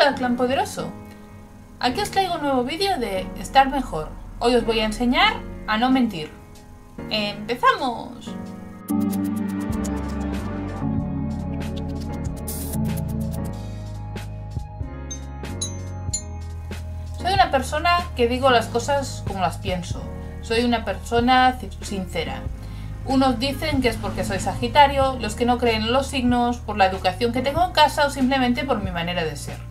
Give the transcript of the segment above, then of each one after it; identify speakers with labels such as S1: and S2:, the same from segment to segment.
S1: Hola, clan poderoso. Aquí os traigo un nuevo vídeo de estar mejor. Hoy os voy a enseñar a no mentir. ¡Empezamos! Soy una persona que digo las cosas como las pienso. Soy una persona sincera. Unos dicen que es porque soy Sagitario, los que no creen en los signos, por la educación que tengo en casa o simplemente por mi manera de ser.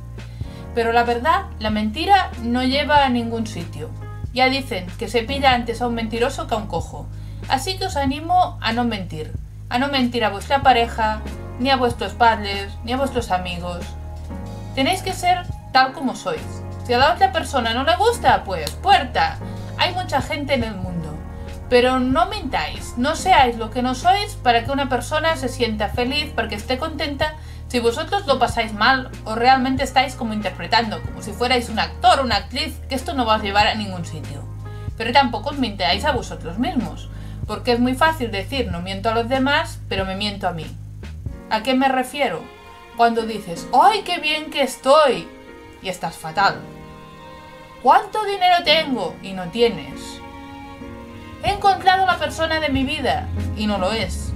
S1: Pero la verdad, la mentira no lleva a ningún sitio. Ya dicen que se pilla antes a un mentiroso que a un cojo. Así que os animo a no mentir. A no mentir a vuestra pareja, ni a vuestros padres, ni a vuestros amigos. Tenéis que ser tal como sois. Si a la otra persona no le gusta, pues puerta. Hay mucha gente en el mundo pero no mintáis, no seáis lo que no sois para que una persona se sienta feliz, para que esté contenta, si vosotros lo pasáis mal o realmente estáis como interpretando, como si fuerais un actor o una actriz, que esto no va a llevar a ningún sitio. Pero tampoco os mintáis a vosotros mismos, porque es muy fácil decir no miento a los demás, pero me miento a mí. ¿A qué me refiero? Cuando dices, ¡ay, qué bien que estoy! y estás fatal. ¿Cuánto dinero tengo? y no tienes. He encontrado la persona de mi vida y no lo es.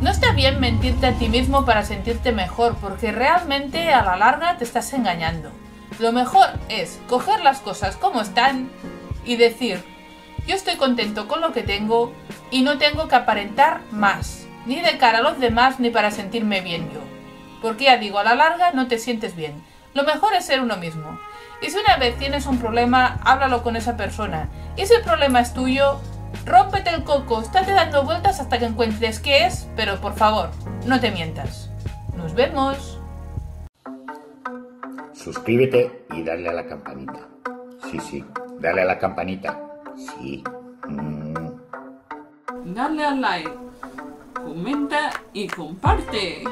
S1: No está bien mentirte a ti mismo para sentirte mejor porque realmente a la larga te estás engañando. Lo mejor es coger las cosas como están y decir, yo estoy contento con lo que tengo y no tengo que aparentar más, ni de cara a los demás ni para sentirme bien yo. Porque ya digo, a la larga no te sientes bien. Lo mejor es ser uno mismo. Y si una vez tienes un problema, háblalo con esa persona. Y si el problema es tuyo, Rómpete el coco, estate dando vueltas hasta que encuentres qué es, pero por favor, no te mientas. Nos vemos.
S2: Suscríbete y dale a la campanita. Sí, sí, dale a la campanita. Sí. Mm.
S3: Dale al like, comenta y comparte.